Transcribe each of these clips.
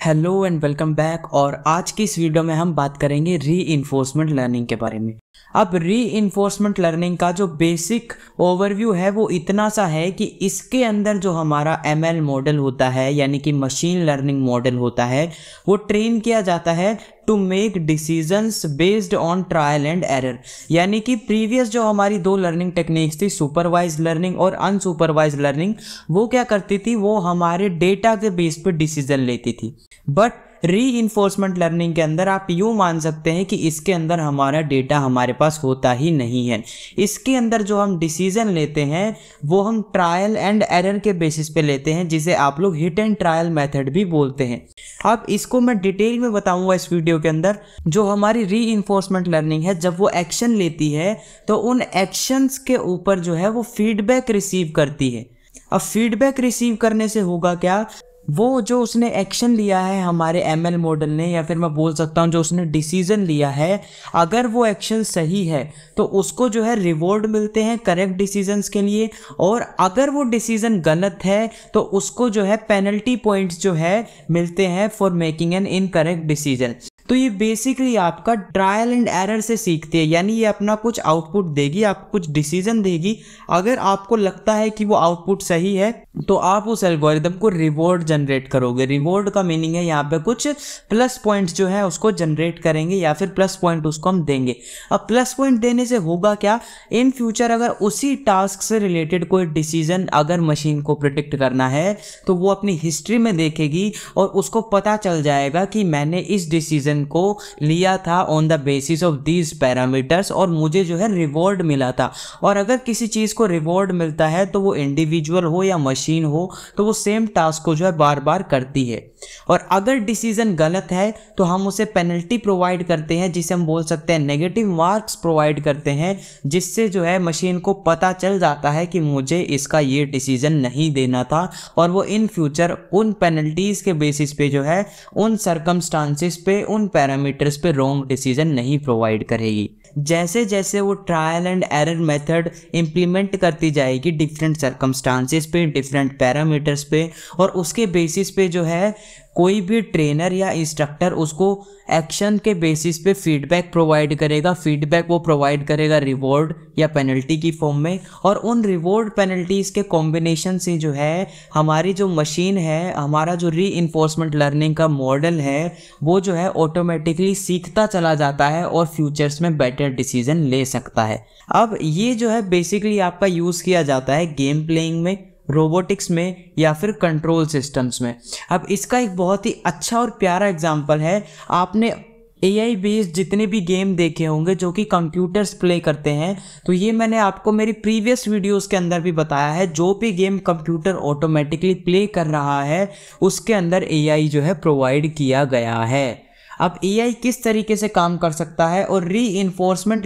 Hello and welcome back. और आज की इस वीडियो में हम बात करेंगे री इन्फोर्समेंट लर्निंग के बारे में। अब री इन्फोर्समेंट लर्निंग का जो बेसिक ओवरव्यू है, वो इतना सा है कि इसके अंदर जो हमारा एम एल मॉडल होता है, यानी कि मशीन लर्निंग मॉडल होता है, वो ट्रेन किया जाता है to make decisions based on trial and error यानी कि प्रीवियस जो हमारी दो लर्निंग टेक्निक्स थी सुपरवाइज लर्निंग और अनसुपरवाइज लर्निंग वो क्या करती थी? वो हमारे डेटा के बेस पर डिसीज़न लेती थी. बट री लर्निंग के अंदर आप यूँ मान सकते हैं कि इसके अंदर हमारा डेटा हमारे पास होता ही नहीं है। इसके अंदर जो हम डिसीज़न लेते हैं, वो हम ट्रायल एंड एरर के बेसिस पे लेते हैं, जिसे आप लोग हिट एंड ट्रायल मेथड भी बोलते हैं। अब इसको मैं डिटेल में बताऊँगा इस वीडियो के अंदर, जो हमारी री लर्निंग है, जब वो एक्शन लेती है तो उन एक्शंस के ऊपर जो है वो फीडबैक रिसीव करती है। अब फीडबैक रिसीव करने से होगा क्या? वो जो उसने एक्शन लिया है हमारे एमएल मॉडल ने, या फिर मैं बोल सकता हूँ जो उसने डिसीज़न लिया है, अगर वो एक्शन सही है तो उसको जो है रिवॉर्ड मिलते हैं करेक्ट डिसीजंस के लिए, और अगर वो डिसीज़न गलत है तो उसको जो है पेनल्टी पॉइंट्स जो है मिलते हैं for making an incorrect decision तो ये बेसिकली आपका ट्रायल एंड एरर से सीखती है, यानी ये अपना कुछ आउटपुट देगी, आपको कुछ डिसीज़न देगी, अगर आपको लगता है कि वो आउटपुट सही है तो आप उस एल्गोरिदम को रिवॉर्ड जनरेट करोगे। रिवॉर्ड का मीनिंग है यहाँ पे कुछ प्लस पॉइंट्स जो है उसको जनरेट करेंगे या फिर प्लस पॉइंट उसको हम देंगे। अब प्लस पॉइंट देने से होगा क्या? इन फ्यूचर अगर उसी टास्क से रिलेटेड कोई डिसीज़न अगर मशीन को प्रिडिक्ट करना है तो वो अपनी हिस्ट्री में देखेगी और उसको पता चल जाएगा कि मैंने इस डिसीज़न को लिया था on the basis of these parameters और मुझे जो है रिवॉर्ड मिला था। और अगर किसी चीज़ को रिवॉर्ड मिलता है तो वो इंडिविजुअल हो या मशीन हो तो वो सेम टास्क को जो है बार बार करती है। और अगर डिसीज़न गलत है तो हम उसे पेनल्टी प्रोवाइड करते हैं, जिसे हम बोल सकते हैं नेगेटिव मार्क्स प्रोवाइड करते हैं, जिससे जो है मशीन को पता चल जाता है कि मुझे इसका ये डिसीज़न नहीं देना था, और वो इन फ्यूचर उन पेनल्टीज़ के बेसिस पे जो है, उन सरकमस्टांसिस पे, उन पैरामीटर्स पे रॉन्ग डिसीज़न नहीं प्रोवाइड करेगी। जैसे जैसे वो trial and error method implement करती जाएगी डिफरेंट सर्कमस्टांसिस पे डिफरेंट पैरामीटर्स पे और उसके बेसिस पे जो है कोई भी ट्रेनर या इंस्ट्रक्टर उसको एक्शन के बेसिस पे फीडबैक प्रोवाइड करेगा। फीडबैक वो प्रोवाइड करेगा रिवॉर्ड या पेनल्टी की फॉर्म में। और उन रिवॉर्ड पेनल्टीज़ के कॉम्बिनेशन से जो है, हमारी जो मशीन है, हमारा जो री इन्फोर्समेंट लर्निंग का मॉडल है, वो जो है ऑटोमेटिकली सीखता चला जाता है और फ्यूचर्स में बेटर डिसीज़न ले सकता है। अब ये जो है बेसिकली आपका यूज़ किया जाता है गेम प्लेइंग में। रोबोटिक्स में या फिर कंट्रोल सिस्टम्स में। अब इसका एक बहुत ही अच्छा और प्यारा एग्ज़ाम्पल है। आपने ए आई बेस्ड जितने भी गेम देखे होंगे जो कि कंप्यूटर्स प्ले करते हैं तो ये मैंने आपको मेरी प्रीवियस वीडियोस के अंदर भी बताया है। जो भी गेम कंप्यूटर ऑटोमेटिकली प्ले कर रहा है, उसके अंदर ए आई जो है प्रोवाइड किया गया है। अब एआई किस तरीके से काम कर सकता है और री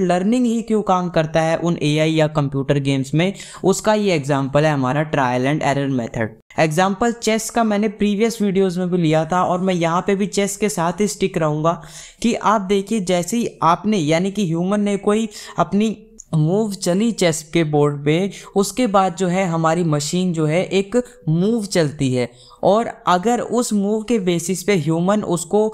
लर्निंग ही क्यों काम करता है उन एआई या कंप्यूटर गेम्स में? उसका ये एग्ज़ाम्पल है हमारा trial and error method example chess का मैंने प्रीवियस वीडियोस में भी लिया था और मैं यहाँ पे भी चेस के साथ ही स्टिक रहूँगा कि आप देखिए जैसे ही आपने, यानी कि ह्यूमन ने कोई अपनी मूव चली चेस के बोर्ड पे, उसके बाद जो है हमारी मशीन जो है एक मूव चलती है। और अगर उस मूव के बेसिस पे ह्यूमन उसको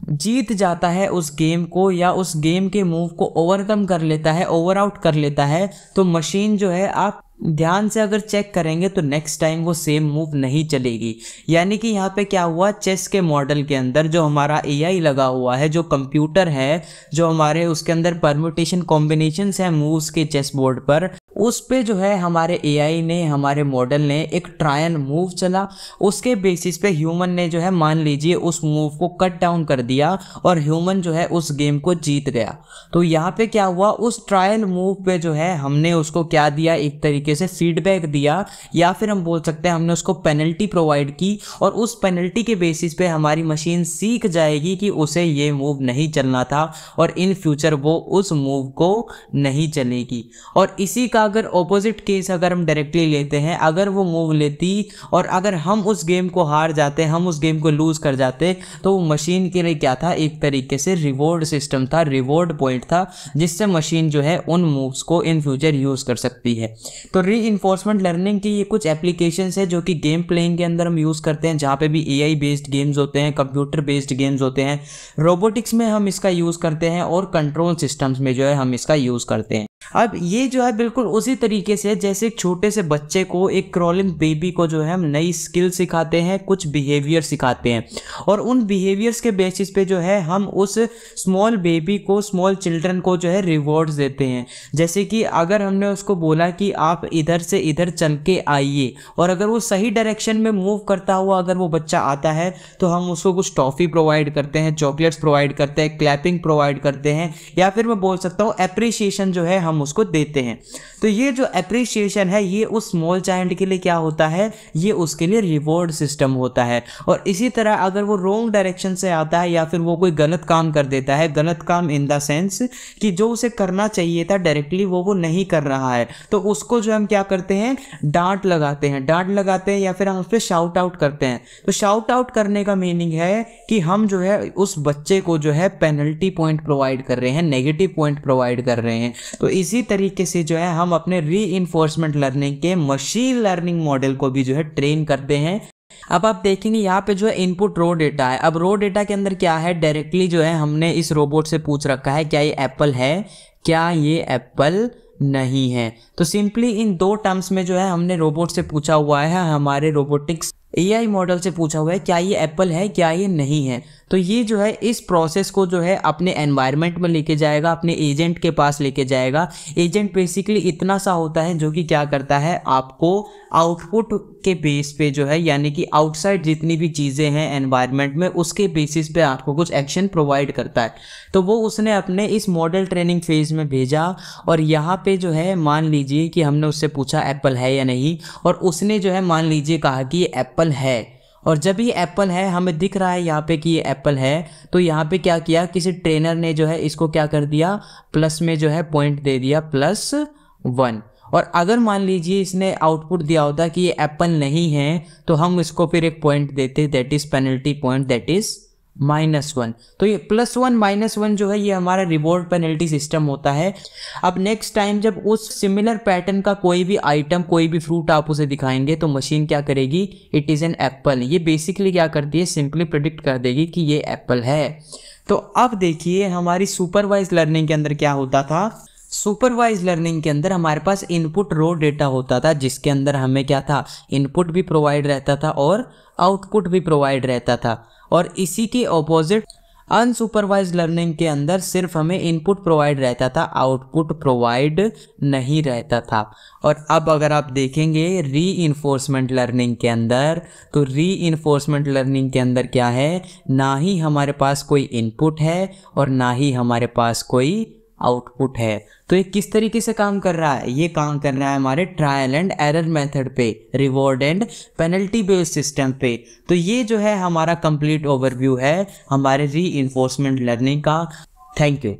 जीत जाता है उस गेम को या उस गेम के मूव को ओवरकम कर लेता है ओवर आउट कर लेता है तो मशीन जो है, आप ध्यान से अगर चेक करेंगे तो नेक्स्ट टाइम वो सेम मूव नहीं चलेगी। यानी कि यहाँ पे क्या हुआ चेस के मॉडल के अंदर जो हमारा एआई लगा हुआ है, जो कंप्यूटर है, जो हमारे उसके अंदर परम्यूटेशन कॉम्बिनेशन है मूव्स के चेस बोर्ड पर उस पे जो है हमारे एआई ने, हमारे मॉडल ने एक ट्रायन मूव चला। उसके बेसिस पे ह्यूमन ने जो है मान लीजिए उस मूव को कट डाउन कर दिया और ह्यूमन जो है उस गेम को जीत गया। तो यहाँ पे क्या हुआ? उस ट्रायल मूव पे जो है हमने उसको क्या दिया? एक तरीके से फीडबैक दिया। या फिर हम बोल सकते हैं हमने उसको पेनल्टी प्रोवाइड की और उस पेनल्टी के बेसिस पे हमारी मशीन सीख जाएगी कि उसे ये मूव नहीं चलना था और इन फ्यूचर वो उस मूव को नहीं चलेगी। और इसी का अगर ऑपोजिट केस अगर हम डायरेक्टली लेते हैं, अगर वो मूव लेती और अगर हम उस गेम को हार जाते, हम उस गेम को लूज़ कर जाते तो वो मशीन के लिए क्या था? एक तरीके से रिवॉर्ड सिस्टम था रिवॉर्ड पॉइंट था, जिससे मशीन जो है उन मूव्स को इन फ्यूचर यूज़ कर सकती है। तो री लर्निंग की ये कुछ एप्लीकेशन है जो कि गेम प्लेइंग के अंदर हम यूज़ करते हैं, जहाँ पे भी एआई बेस्ड गेम्स होते हैं कंप्यूटर बेस्ड गेम्स होते हैं। रोबोटिक्स में हम इसका यूज़ करते हैं और कंट्रोल सिस्टम्स में जो है हम इसका यूज़ करते हैं। अब ये जो है बिल्कुल उसी तरीके से जैसे एक छोटे से बच्चे को, एक क्रॉलिंग बेबी को जो है हम नई स्किल सिखाते हैं, कुछ बिहेवियर सिखाते हैं। और उन बिहेवियर्स के बेसिस पे जो है हम उस स्मॉल बेबी को स्मॉल चिल्ड्रन को जो है रिवॉर्ड्स देते हैं। जैसे कि अगर हमने उसको बोला कि आप इधर से इधर चल के आइए, और अगर वो सही डायरेक्शन में मूव करता हुआ अगर वो बच्चा आता है तो हम उसको कुछ टॉफ़ी प्रोवाइड करते हैं चॉकलेट्स प्रोवाइड करते हैं क्लैपिंग प्रोवाइड करते हैं, या फिर मैं बोल सकता हूँ अप्रिसिएशन जो है हम उसको देते हैं। तो ये जो अप्रिसिएशन है, ये उस स्मॉल चाइल्ड के लिए क्या होता है? ये उसके लिए रिवॉर्ड सिस्टम होता है। और इसी तरह अगर वो रोंग डायरेक्शन से आता है या फिर वो कोई गलत काम कर देता है, गलत काम इन द सेंस कि जो उसे करना चाहिए था डायरेक्टली वो वो नहीं कर रहा है। तो उसको जो हम क्या करते हैं? डांट लगाते हैं। डांट लगाते हैं या फिर हम उस पर शाउट आउट करते हैं। तो शाउट आउट करने का मीनिंग है कि हम जो है, उस बच्चे को जो है पेनल्टी पॉइंट प्रोवाइड कर रहे हैं नेगेटिव पॉइंट प्रोवाइड कर रहे हैं। तो इसी तरीके से जो है हम अपने री लर्निंग के मशीन लर्निंग मॉडल को भी जो है ट्रेन करते हैं। अब आप देखेंगे यहाँ पे जो है इनपुट रो डेटा है। अब रो डेटा के अंदर क्या है? डायरेक्टली जो है हमने इस रोबोट से पूछ रखा है, क्या ये एप्पल है? क्या ये एप्पल नहीं है? तो सिंपली इन दो टर्म्स में जो है हमने रोबोट से पूछा हुआ है, हमारे रोबोटिक्स एआई मॉडल से पूछा हुआ है, क्या ये एप्पल है, क्या ये नहीं है? तो ये जो है, इस प्रोसेस को जो है, अपने एनवायरनमेंट में लेके जाएगा, अपने एजेंट के पास लेके जाएगा। एजेंट बेसिकली इतना सा होता है जो कि क्या करता है, आपको आउटपुट के बेस पे जो है, यानी कि आउटसाइड जितनी भी चीज़ें हैं एनवायरनमेंट में, उसके बेसिस पे आपको कुछ एक्शन प्रोवाइड करता है। तो वो उसने अपने इस मॉडल ट्रेनिंग फ़ेज़ में भेजा और यहाँ पे जो है, मान लीजिए कि हमने उससे पूछा एप्पल है या नहीं, और उसने जो है, मान लीजिए कहा कि एप्पल है। और जब ये एप्पल है, हमें दिख रहा है यहाँ पे कि ये एप्पल है तो यहाँ पे क्या किया, किसी ट्रेनर ने जो है इसको क्या कर दिया प्लस में जो है पॉइंट दे दिया प्लस वन और अगर मान लीजिए इसने आउटपुट दिया होता कि ये एप्पल नहीं है तो हम इसको फिर एक पॉइंट देते that is penalty point that is minus one. तो ये प्लस वन, माइनस वन जो है, ये हमारा रिवॉर्ड पेनल्टी सिस्टम होता है। अब नेक्स्ट टाइम जब उस सिमिलर पैटर्न का कोई भी आइटम कोई भी फ्रूट आप उसे दिखाएँगे तो मशीन क्या करेगी? इट इज़ एन एप्पल ये बेसिकली क्या करती है? सिंपली प्रिडिक्ट कर देगी कि ये एप्पल है। तो अब देखिए, हमारी सुपरवाइज लर्निंग के अंदर क्या होता था? सुपरवाइज लर्निंग के अंदर हमारे पास इनपुट रो डेटा होता था, जिसके अंदर हमें क्या था? इनपुट भी प्रोवाइड रहता था और आउटपुट भी प्रोवाइड रहता था। और इसी के ऑपोजिट अनसुपरवाइज लर्निंग के अंदर सिर्फ़ हमें इनपुट प्रोवाइड रहता था आउटपुट प्रोवाइड नहीं रहता था। और अब अगर आप देखेंगे री लर्निंग के अंदर तो री लर्निंग के अंदर क्या है? ना ही हमारे पास कोई इनपुट है और ना ही हमारे पास कोई आउटपुट है। तो ये किस तरीके से काम कर रहा है? ये काम कर रहा है हमारे ट्रायल एंड एरर मेथड पे reward and penalty based system पे। तो ये जो है हमारा कंप्लीट ओवरव्यू है, हमारे री इन्फोर्समेंट लर्निंग का। Thank you